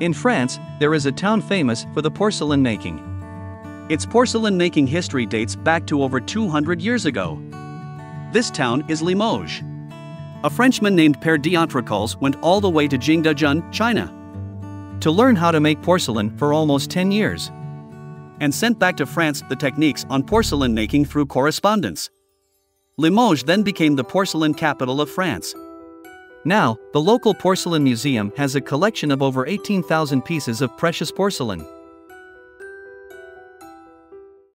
In France, there is a town famous for the porcelain making. Its porcelain making history dates back to over 200 years ago. This town is Limoges. A Frenchman named Père d'Entrecolles went all the way to Jingdezhen, China, to learn how to make porcelain for almost 10 years, and sent back to France the techniques on porcelain making through correspondence. Limoges then became the porcelain capital of France. Now, the local porcelain museum has a collection of over 18,000 pieces of precious porcelain.